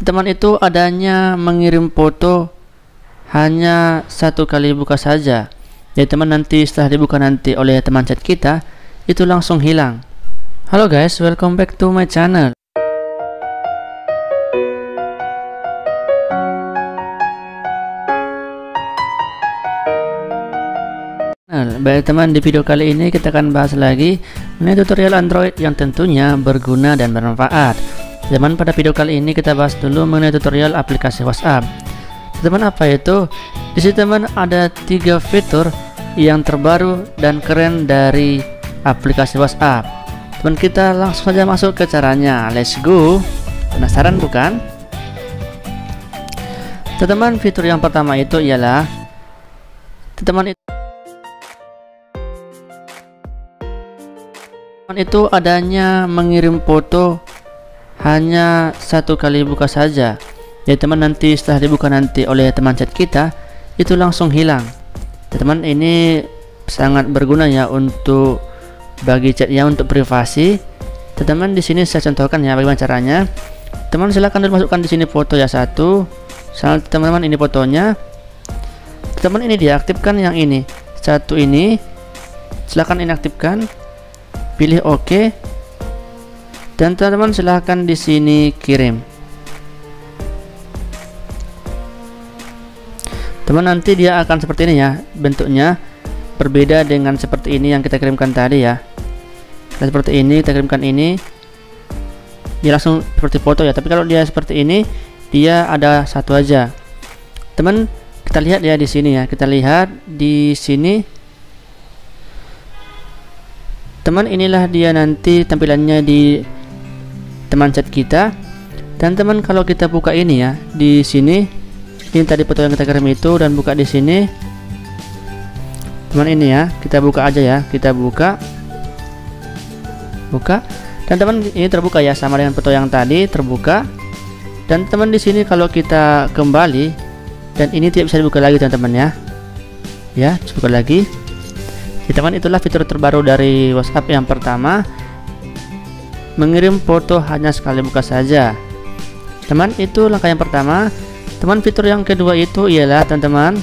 teman itu adanya mengirim foto hanya satu kali buka saja. Jadi teman nanti setelah dibuka nanti oleh teman chat kita itu langsung hilang. Halo guys welcome back to my channel. Nah, baik teman di video kali ini kita akan bahas lagi mengenai tutorial Android yang tentunya berguna dan bermanfaat. Teman pada video kali ini kita bahas dulu mengenai tutorial aplikasi WhatsApp. Teman apa itu? Di sini teman ada tiga fitur yang terbaru dan keren dari aplikasi WhatsApp. Teman kita langsung saja masuk ke caranya. Let's go. Penasaran bukan? Teman fitur yang pertama itu ialah teman itu itu adanya mengirim foto hanya satu kali buka saja. Ya teman nanti setelah dibuka nanti oleh teman chat kita itu langsung hilang. Ya, teman ini sangat berguna ya untuk bagi chatnya untuk privasi. Teman di sini saya contohkan ya bagaimana caranya. Teman silahkan masukkan di sini foto ya satu. Teman-teman ini fotonya. Teman ini diaktifkan yang ini. Satu ini silahkan inaktifkan. Pilih OK dan teman-teman silahkan di sini kirim. Teman nanti dia akan seperti ini ya bentuknya berbeda dengan seperti ini yang kita kirimkan tadi ya. Dan seperti ini kita kirimkan ini. Dia langsung seperti foto ya tapi kalau dia seperti ini dia ada satu aja. Teman kita lihat ya di sini ya kita lihat di sini. Teman inilah dia nanti tampilannya di teman chat kita. Dan teman kalau kita buka ini ya di sini. Ini tadi foto yang kita kirim itu dan buka di sini. Teman ini ya kita buka aja ya kita buka. Buka. Dan teman ini terbuka ya sama dengan foto yang tadi terbuka. Dan teman di sini kalau kita kembali dan ini tidak bisa dibuka lagi teman-teman ya. Ya buka lagi. Teman itulah fitur terbaru dari WhatsApp yang pertama Mengirim foto hanya sekali buka saja. Teman itu langkah yang pertama. Teman fitur yang kedua itu ialah teman-teman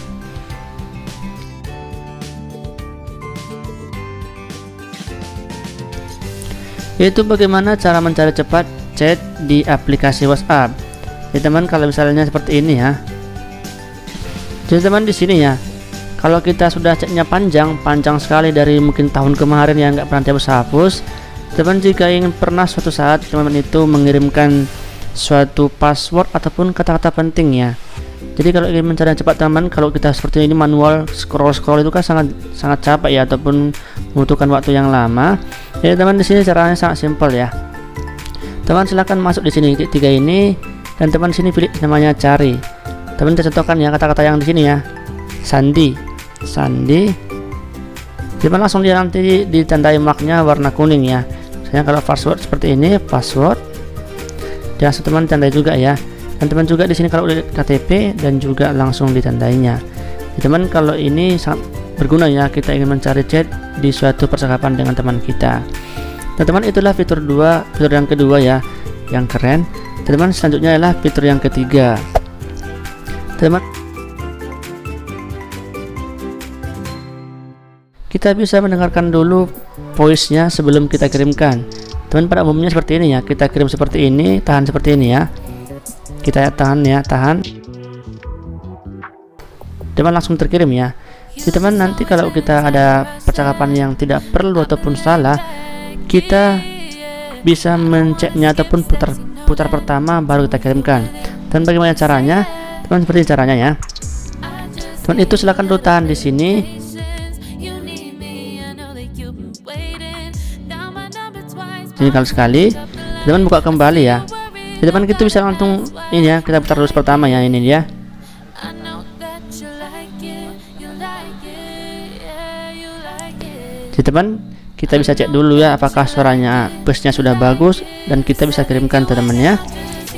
Yaitu bagaimana cara mencari cepat chat di aplikasi WhatsApp. Ya teman kalau misalnya seperti ini ya. Jadi teman di sini ya. Kalau kita sudah chatnya panjang panjang sekali dari mungkin tahun kemarin yang nggak pernah dihapus hapus teman jika ingin pernah suatu saat teman itu mengirimkan suatu password ataupun kata-kata penting ya. Jadi kalau ingin mencari cepat teman kalau kita seperti ini manual scroll scroll itu kan sangat sangat capek ya ataupun membutuhkan waktu yang lama. Jadi teman di sini caranya sangat simpel ya. Teman silahkan masuk di sini tiga ini dan teman sini pilih namanya cari. Teman kita contohkan ya kata-kata yang di sini ya. Sandi. Sandi. Kita langsung dia nanti ditandai marknya warna kuning ya saya kalau password seperti ini password. Dan teman tandai juga ya. Dan teman juga di sini kalau udah KTP dan juga langsung ditandainya. Ya, teman kalau ini sangat berguna ya kita ingin mencari chat di suatu percakapan dengan teman kita. Teman-teman itulah fitur dua fitur yang kedua ya yang keren. Teman-teman selanjutnya adalah fitur yang ketiga. Teman kita bisa mendengarkan dulu voice-nya sebelum kita kirimkan. Teman pada umumnya seperti ini ya. Kita kirim seperti ini tahan seperti ini ya. Kita tahan ya tahan. Teman langsung terkirim ya. Jadi teman nanti kalau kita ada percakapan yang tidak perlu ataupun salah kita bisa menceknya ataupun putar putar pertama baru kita kirimkan. Dan bagaimana caranya? Teman seperti caranya ya. Teman itu silahkan dulu tahan di sini ini kalau sekali teman buka kembali ya. Di depan kita bisa langsung ini ya kita putar terus pertama ya ini dia. Jadi teman kita bisa cek dulu ya apakah suaranya busnya sudah bagus dan kita bisa kirimkan teman-teman ya.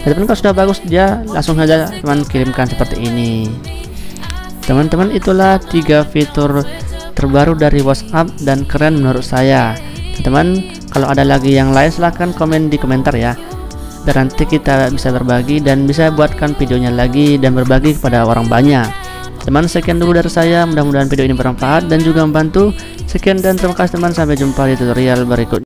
Teman kalau sudah bagus dia langsung saja teman kirimkan seperti ini. Teman-teman itulah tiga fitur terbaru dari WhatsApp dan keren menurut saya. Teman-teman kalau ada lagi yang lain silahkan komen di komentar ya. Biar nanti kita bisa berbagi dan bisa buatkan videonya lagi dan berbagi kepada orang banyak. Teman sekian dulu dari saya. Mudah-mudahan video ini bermanfaat dan juga membantu. Sekian dan terima kasih teman. Sampai jumpa di tutorial berikutnya